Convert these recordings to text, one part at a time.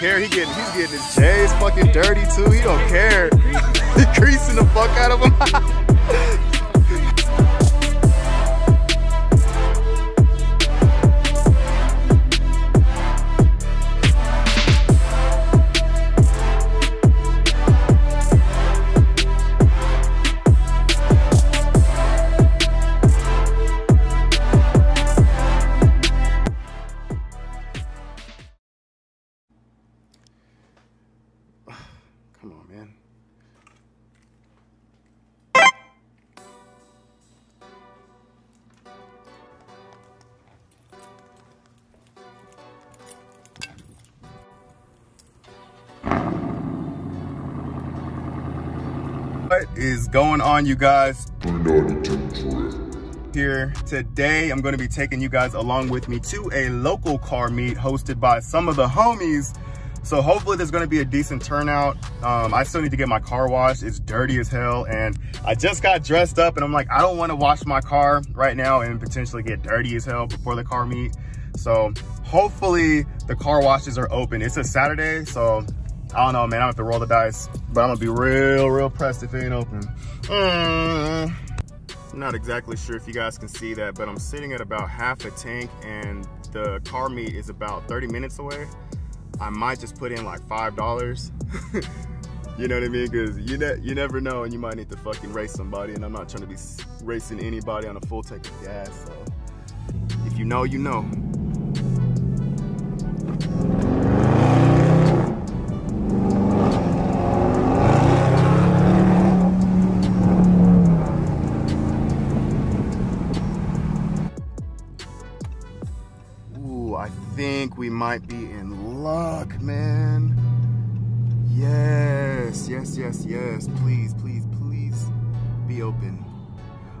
care. He getting he's getting his J's fucking dirty too. He don't care. He creasing the fuck out of him. Come on, man. What is going on, you guys? Here today, I'm going to be taking you guys along with me to a local car meet hosted by some of the homies so hopefully there's gonna be a decent turnout. Um, I still need to get my car washed. It's dirty as hell. And I just got dressed up and I'm like, I don't wanna wash my car right now and potentially get dirty as hell before the car meet. So hopefully the car washes are open. It's a Saturday, so I don't know, man. i'm have to roll the dice, but I'm gonna be real, real pressed if it ain't open. Mm. Not exactly sure if you guys can see that, but I'm sitting at about half a tank and the car meet is about 30 minutes away. I might just put in like $5. you know what I mean? Because you, ne you never know and you might need to fucking race somebody and I'm not trying to be racing anybody on a full tank of gas. So if you know, you know. Ooh, I think we might be in luck, man. Yes, yes, yes, yes. Please, please, please be open.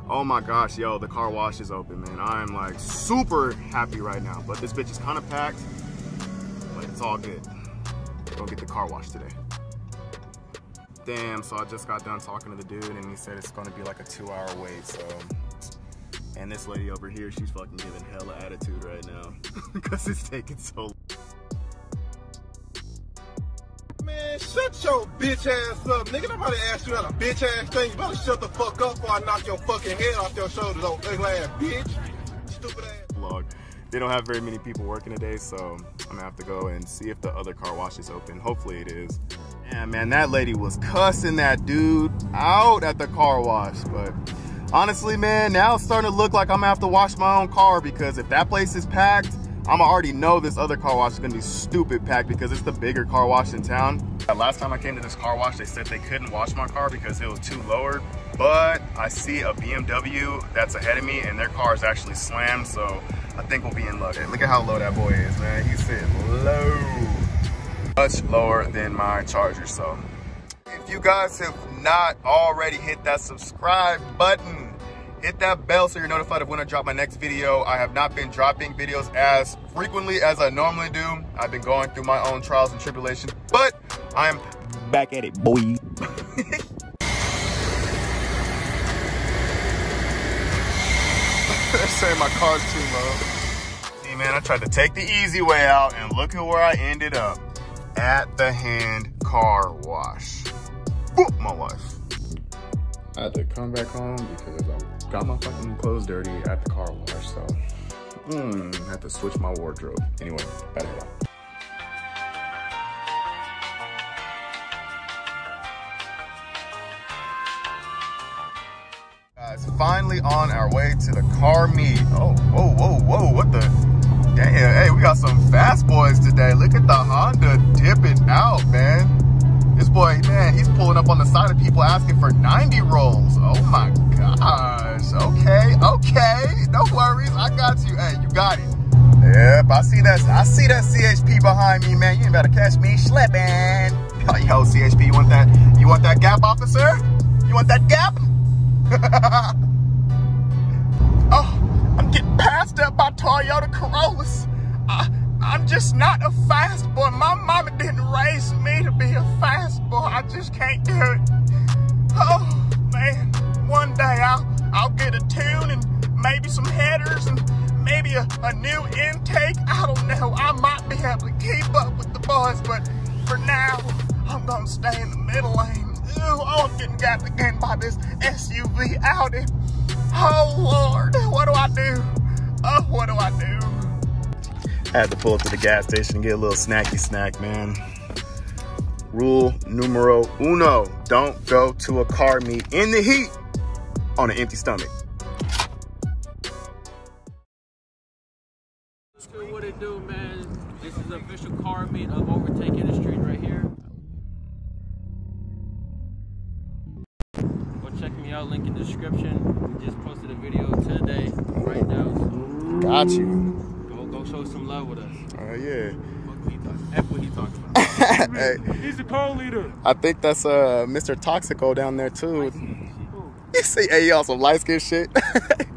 Oh my gosh, yo, the car wash is open, man. I am like super happy right now. But this bitch is kind of packed, but it's all good. Go get the car wash today. Damn, so I just got done talking to the dude and he said it's gonna be like a two hour wait, so. And this lady over here, she's fucking giving hella attitude right now because it's taking so long. Your bitch ass up, nigga. Nobody asked you that a bitch ass thing. You better shut the fuck up before I knock your fucking head off your shoulders, old ugly ass bitch. Stupid ass. vlog. They don't have very many people working today, so I'm gonna have to go and see if the other car wash is open. Hopefully it is. Yeah, man, that lady was cussing that dude out at the car wash, but honestly, man, now it's starting to look like I'm gonna have to wash my own car because if that place is packed, I'm already know this other car wash is gonna be stupid packed because it's the bigger car wash in town. Last time I came to this car wash, they said they couldn't wash my car because it was too lowered, but I see a BMW that's ahead of me and their car is actually slammed, so I think we'll be in luck. Look at how low that boy is, man. He's sitting low. Much lower than my Charger, so. If you guys have not already hit that subscribe button, hit that bell so you're notified of when I drop my next video. I have not been dropping videos as frequently as I normally do. I've been going through my own trials and tribulations, but I'm back at it, boy. They're saying my car's too low. See, man, I tried to take the easy way out, and look at where I ended up. At the hand car wash. Whoop, my life. I had to come back home because I got my fucking clothes dirty at the car wash, so. Hmm, had to switch my wardrobe. Anyway, better head finally on our way to the car meet. Oh, whoa, whoa, whoa, what the? Damn, hey, we got some fast boys today. Look at the Honda dipping out, man. This boy, man, he's pulling up on the side of people asking for 90 rolls. Oh my gosh. Okay, okay. No worries. I got you. Hey, you got it. Yep, I see that. I see that CHP behind me, man. You ain't better catch me slipping. Yo, CHP, you want that? You want that gap, officer? You want that gap? oh, I'm getting passed up by Toyota Corollas. I'm just not a fast boy. My mama didn't raise me to be a fast boy. I just can't do it. Oh man, one day I'll I'll get a tune and maybe some headers and maybe a, a new intake. I don't know. I might be able to keep up with the boys. but for now, I'm gonna stay in the middle lane. Ew, oh, I'm getting gapped again by this SUV Audi. Oh Lord, what do I do? Oh, what do I do? I had to pull up to the gas station and get a little snacky snack, man. Rule numero uno, don't go to a car meet in the heat on an empty stomach. what it do, man? This is the official car meet of Overtake Industries right here. Go check me out, link in the description. We just posted a video today, right now. Got you. Go, go show some love with us. Oh yeah. Fuck what he talk- F what he talks about. Hey, He's the co-leader. I think that's uh Mr. Toxico down there too. You see, hey, y'all some light skin shit.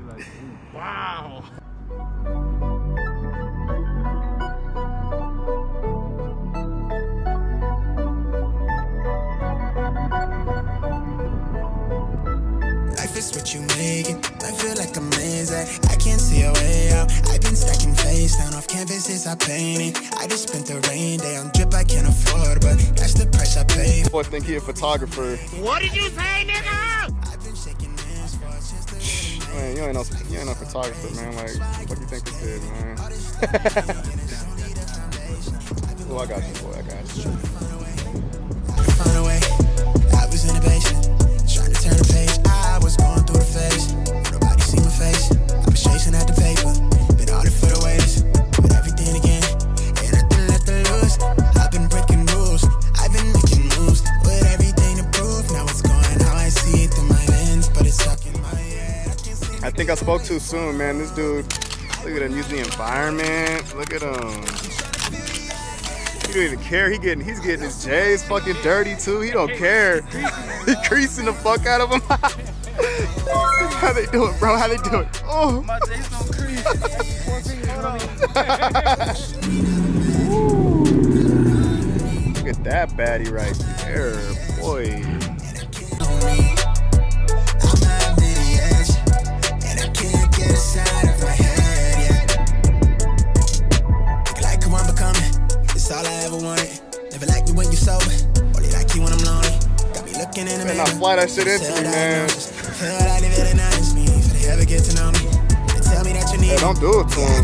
canvases I painted. I just spent the rain day on drip I can't afford, but that's the price I pay. Boy, think he a photographer. I've been shaking hands for since the Man, you ain't no, you ain't no photographer, man. Like, what do you think this is, man? oh, I got you, boy. I got you. Find a way. I was in the basement, trying to turn the page. I was going through the phase. Spoke too soon, man. This dude, look at him using the environment. Look at him. He don't even care. He getting, he's getting his J's fucking dirty too. He don't care. he creasing the fuck out of him. How they do it, bro? How they do it? Oh. My J's don't crease. Look at that baddie right there, boy. They tell me that you need Hey, don't do it to him.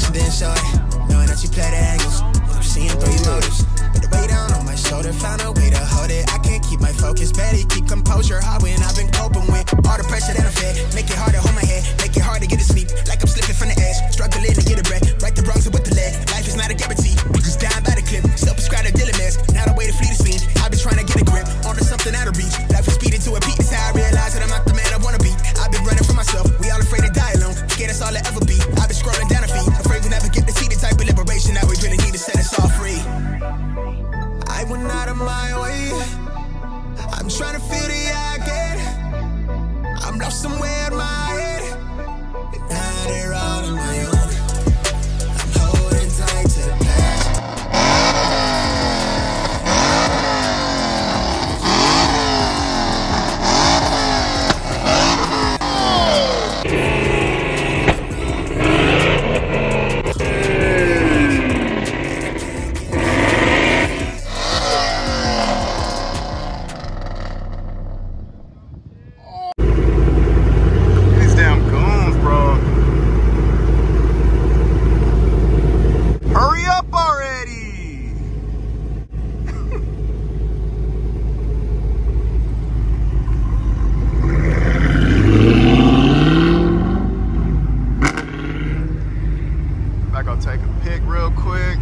I gonna take a pic real quick.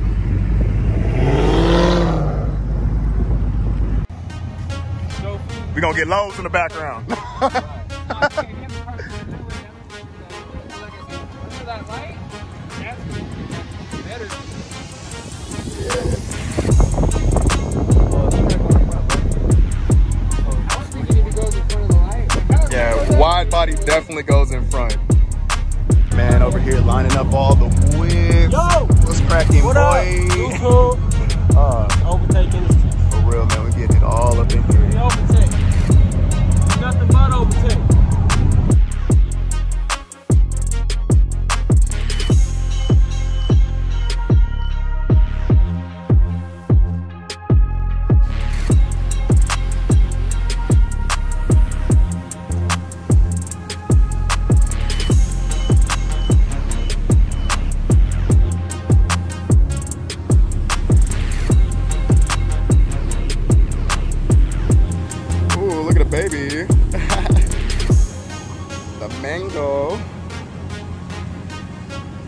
We gonna get loads in the background. Yeah, wide body definitely goes in front. Man, over here lining up all the whips. Yo! What's cracking, What up? boy? Cool. Uh, Overtake Industries. for real, man, we getting it all up in here. We overtake. Nothing but overtake.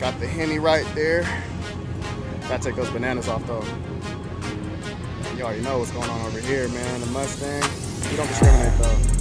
Got the henny right there. Gotta take those bananas off though. You already know what's going on over here, man. The Mustang. We don't discriminate though.